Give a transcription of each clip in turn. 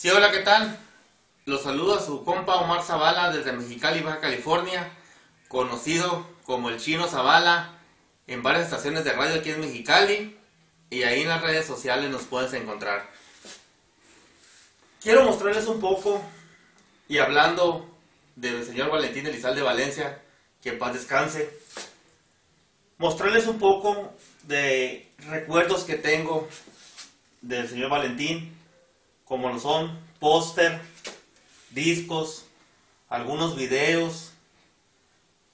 Sí, hola, ¿qué tal? Los saludo a su compa Omar Zavala desde Mexicali, Baja California, conocido como el Chino Zavala en varias estaciones de radio aquí en Mexicali y ahí en las redes sociales nos puedes encontrar. Quiero mostrarles un poco y hablando del señor Valentín Elizalde Valencia, que paz descanse, mostrarles un poco de recuerdos que tengo del señor Valentín, como lo son póster, discos, algunos videos,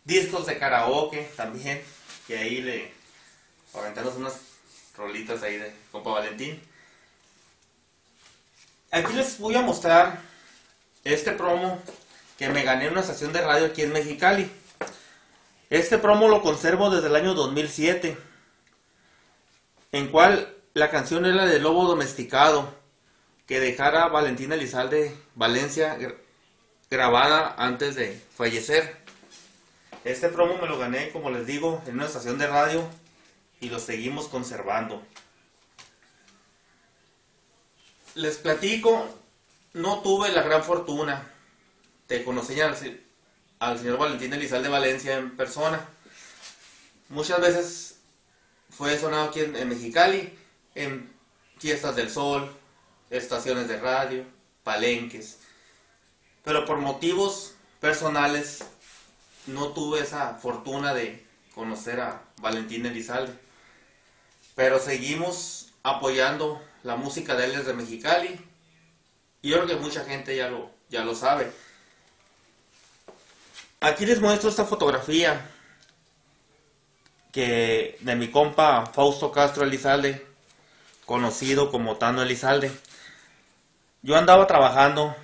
discos de karaoke también, que ahí le aventamos unas rolitas ahí de compa Valentín. Aquí les voy a mostrar este promo que me gané en una estación de radio aquí en Mexicali. Este promo lo conservo desde el año 2007, en cual la canción era de Lobo Domesticado, que dejara Valentina Elizalde Valencia grabada antes de fallecer. Este promo me lo gané, como les digo, en una estación de radio y lo seguimos conservando. Les platico, no tuve la gran fortuna de conocer al, señor Valentín Elizalde Valencia en persona. Muchas veces fue sonado aquí en Mexicali, en fiestas del sol, estaciones de radio, palenques. Pero por motivos personales no tuve esa fortuna de conocer a Valentín Elizalde. Pero seguimos apoyando la música de él desde Mexicali. Y yo creo que mucha gente ya lo, ya lo sabe. Aquí les muestro esta fotografía que de mi compa Fausto Castro Elizalde, conocido como Tano Elizalde. Yo andaba trabajando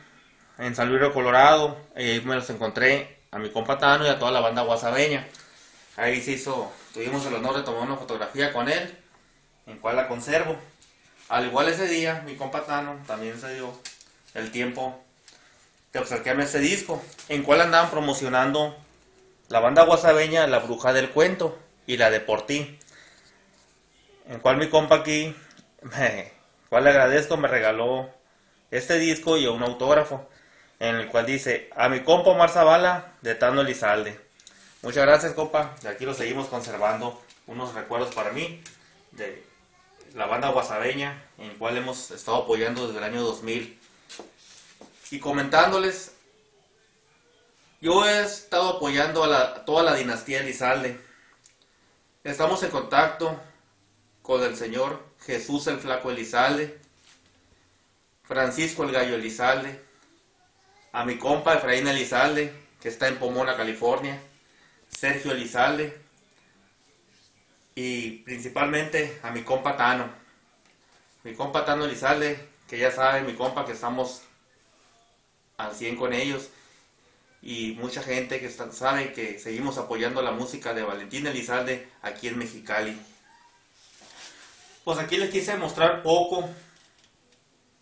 en San Luis Colorado, y ahí me los encontré a mi compa Tano y a toda la banda guasabeña. Ahí se hizo, tuvimos el honor de tomar una fotografía con él, en cual la conservo. Al igual ese día, mi compa Tano también se dio el tiempo de obsequiarme ese disco, en cual andaban promocionando la banda guasabeña La Bruja del Cuento y la de Por Ti. En cual mi compa aquí, cual le agradezco, me regaló este disco y un autógrafo, en el cual dice, a mi compa Omar Zavala de Tano Elizalde. Muchas gracias compa, y aquí lo seguimos conservando, unos recuerdos para mí de la banda guasabeña, en cual hemos estado apoyando desde el año 2000. Y comentándoles, yo he estado apoyando a la, toda la dinastía Elizalde. Estamos en contacto con el señor Jesús el Flaco Elizalde, Francisco el Gallo Elizalde, a mi compa Efraín Elizalde, que está en Pomona, California, Sergio Elizalde, y principalmente a mi compa Tano. Mi compa Tano Elizalde, que ya sabe, mi compa, que estamos al 100 con ellos. Y mucha gente que está, sabe que seguimos apoyando la música de Valentín Elizalde aquí en Mexicali. Pues aquí les quise mostrar poco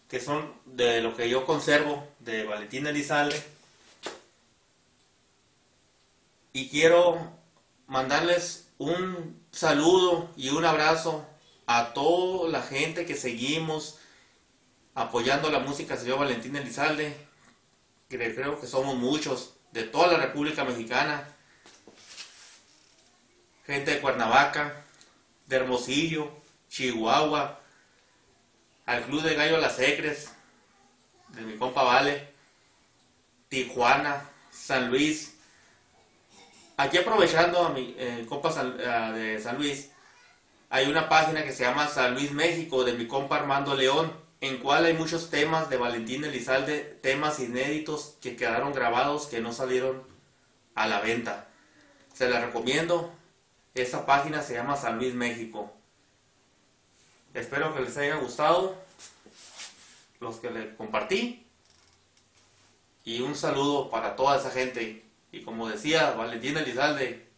que son de lo que yo conservo de Valentín Elizalde. Y quiero mandarles un saludo y un abrazo a toda la gente que seguimos apoyando la música señor Valentín Elizalde. Creo que somos muchos de toda la República Mexicana. Gente de Cuernavaca, de Hermosillo, Chihuahua, al Club de Gallo Las Secres, de mi compa Vale, Tijuana, San Luis. Aquí aprovechando a mi eh, compa a de San Luis, hay una página que se llama San Luis México de mi compa Armando León, en cual hay muchos temas de Valentín Elizalde, temas inéditos que quedaron grabados que no salieron a la venta. Se la recomiendo. Esta página se llama San Luis México. Espero que les haya gustado los que les compartí. Y un saludo para toda esa gente. Y como decía Valentín Elizalde,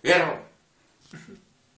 ¡Fierro!